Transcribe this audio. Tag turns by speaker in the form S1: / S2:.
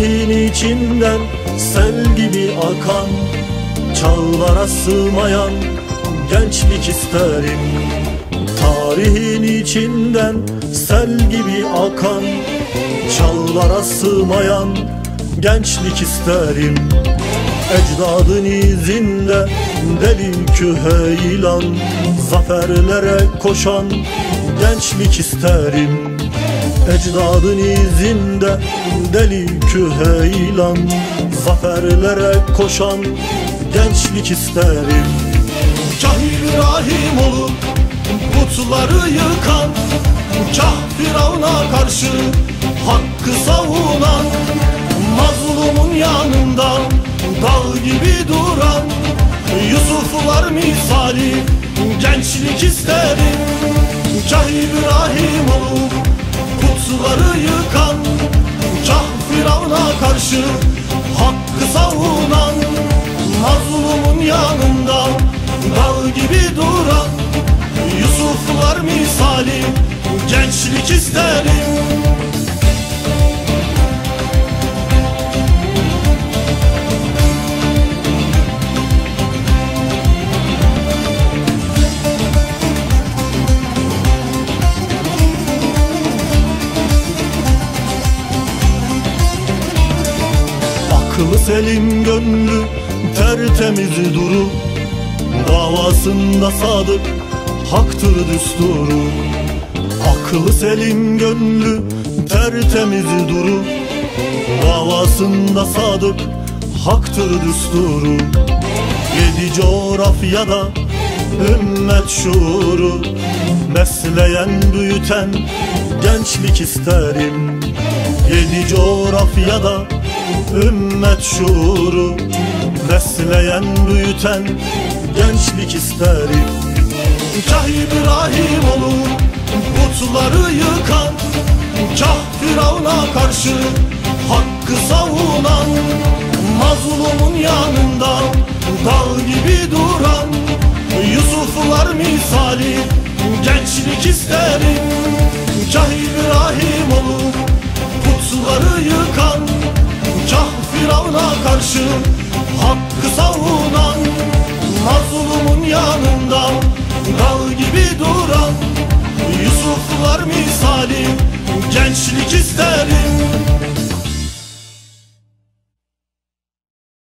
S1: Tarihin içinden sel gibi akan Çağlara sığmayan gençlik isterim. Tarihin içinden sel gibi akan Çağlara sığmayan gençlik isterim. Ecdadın izinde deli küheylan Zaferlere koşan gençlik isterim Ecdadın izinde deli küheylan Zaferlere koşan gençlik isterim.
S2: Kah İbrahim olup putları yıkan Kah Firavun'a karşı hakkı savunan Mazlumun yanında dağ gibi duran Yusuflar misali gençlik isterim. Kah İbrahim olup putları yıkan Kah Firavun'a karşı hakkı savunan Mazlumun yanında dağ gibi duran Yusuflar misali gençlik isterim
S1: Akıllı selim gönlü tertemiz duru. Davasında sadık haktır düsturu. Akıllı selim gönlü tertemiz duru. Davasında sadık haktır düsturu. Yedi coğrafyada ümmet şuuru. Besleyen büyüten gençlik isterim. Yedi coğrafyada ümmet şuuru Besleyen büyüten gençlik isterim
S2: Kah İbrahim olur putları yıkan Kah Firavun'a karşı hakkı savunan Mazlumun yanında dağ gibi duran Yusuflar misali gençlik isterim Yusuflar misali gençlik isterim